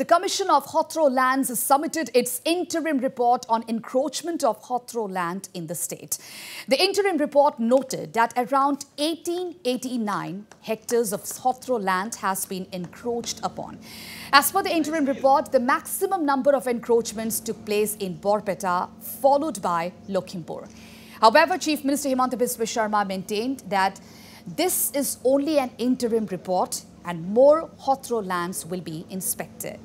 The Commission of Satra Lands submitted its interim report on encroachment of Satra land in the state. The interim report noted that around 1889 hectares of Satra land has been encroached upon. As per the interim report, the maximum number of encroachments took place in Barpeta, followed by Lakhimpur. However, Chief Minister Himanta Biswa Sarma maintained that this is only an interim report and more Hotro lands will be inspected.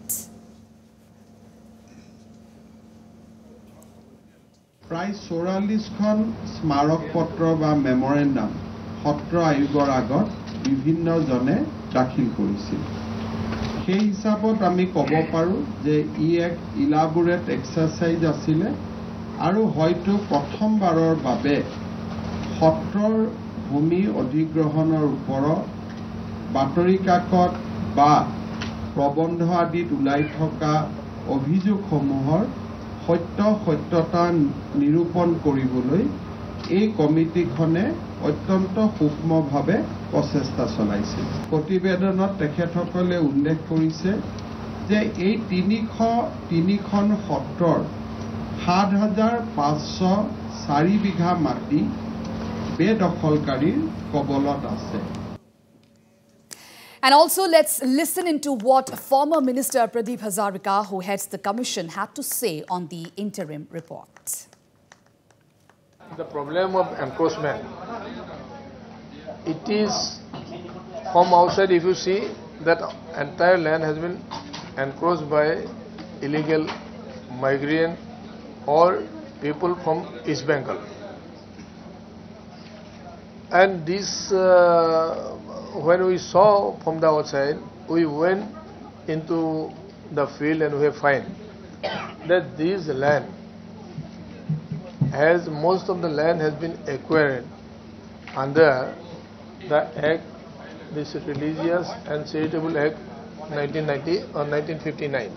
প্ৰায় চৌৰাল্লিছখন স্মাৰক পত্ৰ বা memorandum সত্ৰ আয়োগৰ আগত বিভিন্নজনে দাখিল কৰিছিল সেই হিচাপত আমি ক'ব পাৰোঁ যে ই এক ইলাবোৰেট এক্সাৰচাইজ আছিলে আৰু হয়তো প্ৰথমবাৰৰ বাবে সত্ৰৰ ভূমি অধিগ্ৰহণৰ ওপৰত বাতৰি কাকত বা প্ৰবন্ধ আদিত ওলাই থকা অভিযোগসমূহৰ সত্য সত্যতা নিৰূপণ কৰিবলৈ এই কমিটিখনে অত্যন্ত সূক্ষ্মভাৱে প্ৰচেষ্টা চলাইছিল। প্ৰতিবেদনত তেখেতসকলে উল্লেখ কৰিছে যে এই তিনিশ তিনিখন সত্ৰৰ সাত হাজাৰ পাঁচশ চাৰি বিঘা মাটি বেদখলকাৰীৰ কবলত আছে। And also, let's listen into what former Minister Pradeep Hazarika, who heads the commission, had to say on the interim report. The problem of encroachment, it is from outside if you see that entire land has been encroached by illegal migrant or people from East Bengal. And this uh, when we saw from the outside, we went into the field and we find that this land has most of the land has been acquired under the Act, this Religious and Charitable Act 1990 or uh, 1959.